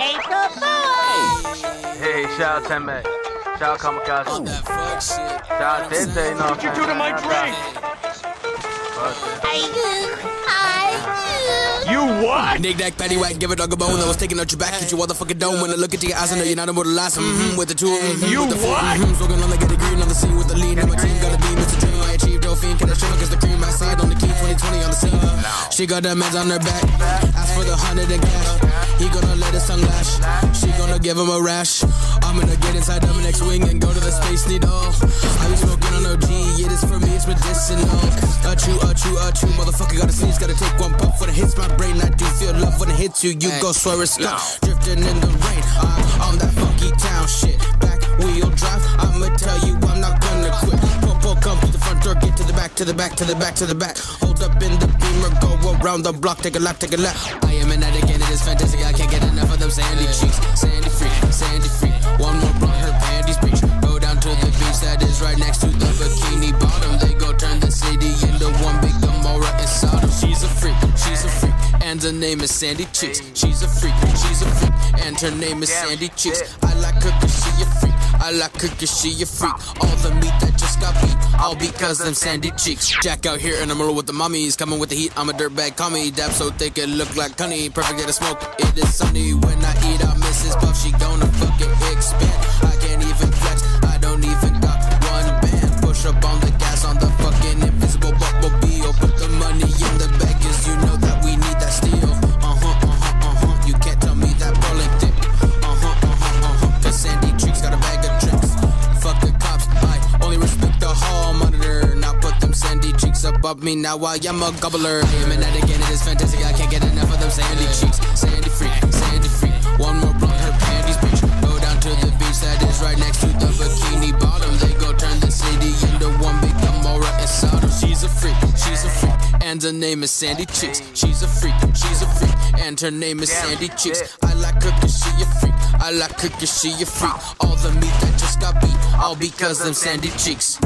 April Fool! Hey, shout out Temme. Shout out Kamikaze. That fuck shit. Shout out Dente, you know what What you do to my drink? I do. You what? Nick Nack, Patty Whack, give a dog a bone. I was taking out your back, hit you motherfucking dome. When I look into your eyes, I know you're not immortalized. Mm-hmm, with the two, mm-hmm, You with the four, what? Mm-hmm, smoking on the get a green on the scene with the lean. And my team got a beam, it's a dream. I achieved Dolphin, can I shiver cause the cream outside on the key 2020 on the scene. She got the meds on her back, ask for the hundred and cash. Give him a rash. I'm gonna get inside Dominic's wing and go to the space needle. I be smoking on OG, it is for me, it's medicinal. A true, a true, a true motherfucker gotta sneeze, gotta take one puff when it hits my brain. I do feel love when it hits you, you go swear it's stuck. Drifting in the rain, I'm on that funky town shit. Back wheel drive, I'ma tell you I'm not gonna quit. Popo come to the front door, get to the back, to the back, to the back, to the back. Hold up in the beamer, go around the block, take a lap, take a lap. I am an addict and it is fantastic, right next to the bikini bottom. They go turn the city into one big Gomorrah and Sodom. She's a freak, she's a freak, and her name is Sandy Cheeks. She's a freak, she's a freak, and her name is Sandy Cheeks. I like her cause she a freak, I like her cause she a freak. All the meat that just got beat, all because them Sandy Cheeks. Jack out here in the middle with the mummies, coming with the heat. I'm a dirtbag, call me dab so thick it look like honey. Perfect get a smoke, it is sunny. When I eat out Mrs. Puff, she gonna fucking expand. I can't even Cheeks above me, now I am a gobbler. I am an addict and it is fantastic, I can't get enough of them Sandy Cheeks. Sandy free, Sandy free. One more blunt, her panties bitch. Go down to the beach that is right next to the bikini bottom. They go turn the city into one big Gomorrah and Sodom. She's a freak, she's a freak, and her name is Sandy Cheeks. She's a freak, she's a freak, and her name is Sandy Cheeks. I like her cause she a freak, I like her cause she a freak. All the meat that just got beat, all because them Sandy Cheeks.